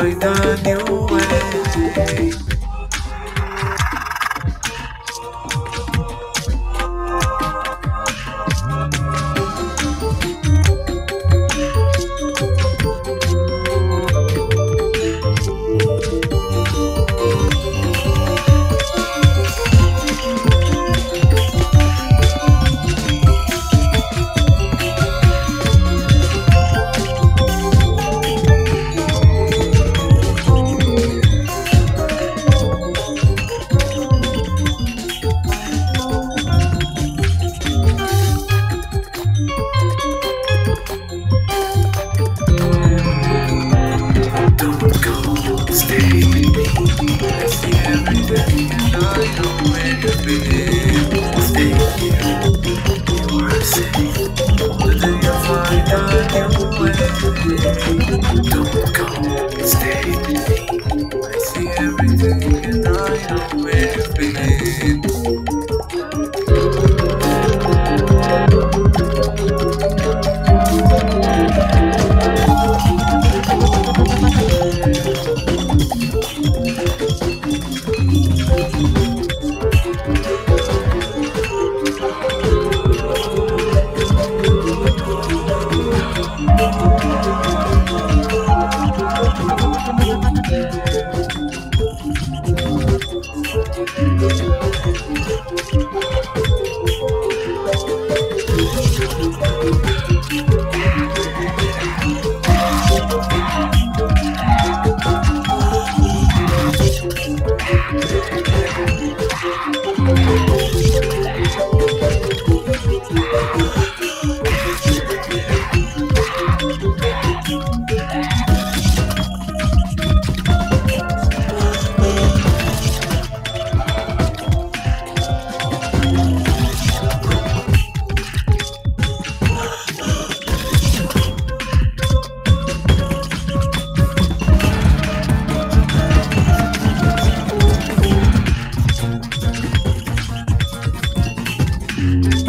I find a Don't go, stay with me. Mm-hmm.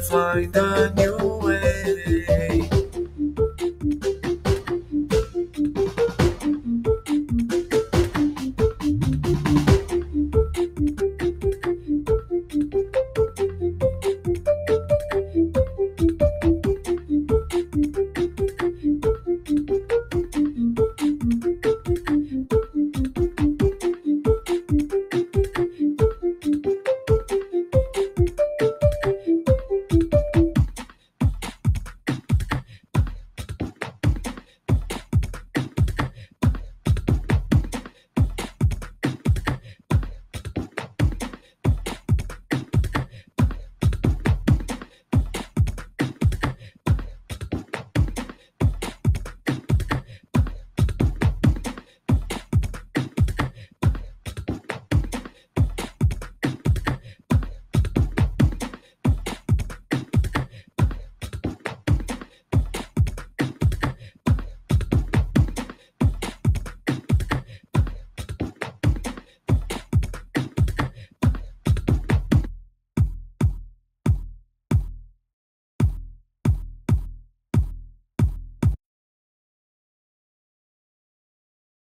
Find a new way.